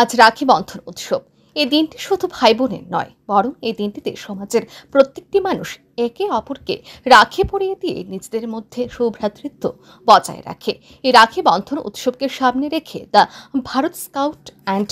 আজ রাখি বন্ধন উৎসব। এই দিনটি শুধু ভাই বোনের নয়, বরং এই দিনটিতে সমাজের প্রত্যেকটি মানুষ একে অপরকে রাখি পরিয়ে দিয়ে নিজেদের মধ্যে সৌভ্রাতৃত্ব বজায় রাখে। এই রাখি বন্ধন উৎসবকে সামনে রেখে the Bharat scout and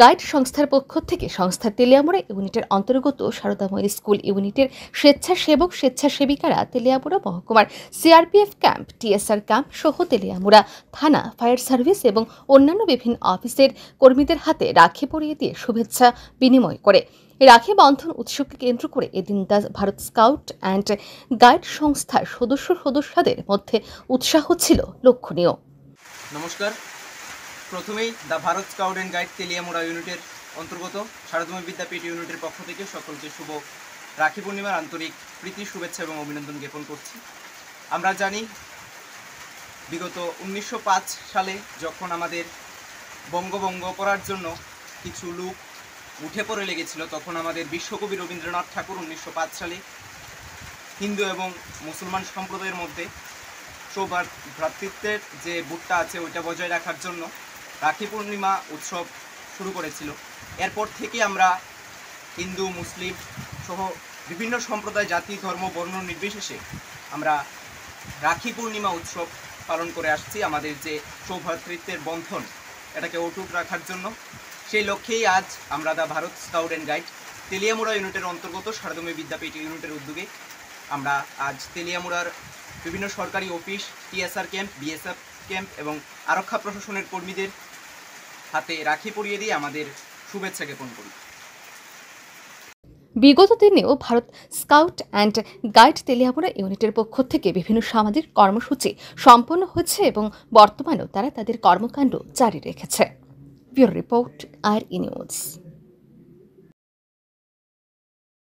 guide সংস্থার পক্ষ থেকে সংস্থার তেলিয়ামুড়া ইউনিটের অন্তর্গত সারদাময়ী স্কুল ইউনিটের স্বেচ্ছাসেবক, স্বেচ্ছাসেবিকারা তেলিয়ামুড়া মহকুমার সিআরপিএফ ক্যাম্প, টিএসআর ক্যাম্প সহ তেলিয়ামুড়া থানা, ফায়ার সার্ভিস এবং অন্যান্য বিভিন্ন অফিসের কর্মীদের হাতে রাখি পরিয়ে দিয়ে শুভেচ্ছা বিনিময় করে। রাখি বন্ধন উৎসবকে কেন্দ্র করে এদিন the Bharat scout and guide সংস্থার সদস্য সদস্যদের মধ্যে উৎসাহ ছিল লক্ষণীয়। নমস্কার। প্রথমেই the Bharat scout and guide Teliamura ইউনিটের অন্তর্গত শারদময় বিদ্যাপীঠ ইউনিটের পক্ষ থেকে সকলকে শুভ রাখি পূর্ণিমার আন্তরিক প্রীতি, শুভেচ্ছা এবং অভিনন্দন জ্ঞাপন করছি। আমরা জানি বিগত উনিশশো পাঁচ সালে যখন আমাদের বঙ্গভঙ্গ করার জন্য কিছু লোক উঠে পড়ে লেগেছিল, তখন আমাদের বিশ্বকবি রবীন্দ্রনাথ ঠাকুর উনিশশো পাঁচ সালে হিন্দু এবং মুসলমান সম্প্রদায়ের মধ্যে সৌভার ভ্রাতৃত্বের যে বুটটা আছে, ওইটা বজায় রাখার জন্য রাখি পূর্ণিমা উৎসব শুরু করেছিল। এরপর থেকে আমরা হিন্দু, মুসলিম সহ বিভিন্ন সম্প্রদায়, জাতি, ধর্ম, বর্ণ নির্বিশেষে আমরা রাখি পূর্ণিমা উৎসব পালন করে আসছি। আমাদের যে সৌভ্রাতৃত্বের বন্ধন, এটাকে অটুট রাখার জন্য। সেই লক্ষ্যেই আজ আমরা the Bharat scout and guide Teliamura ইউনিটের অন্তর্গত সারদমী বিদ্যাপীঠ ইউনিটের উদ্যোগে আমরা আজ তেলিয়ামুড়ার বিভিন্ন সরকারি office, TSR camp, BSF camp এবং আরক্ষা প্রশাসনের কর্মীদের হাতে রাখি পরিয়ে দিয়ে আমাদের শুভেচ্ছা জ্ঞাপন করি। বিগত দিনেও Bharat scout and guide Teliamura ইউনিটের পক্ষ থেকে বিভিন্ন সামাজিক কর্মসূচি সম্পন্ন হচ্ছে এবং বর্তমানেও তারা তাদের কর্মকাণ্ড জারি রেখেছে। Bureau report R E news.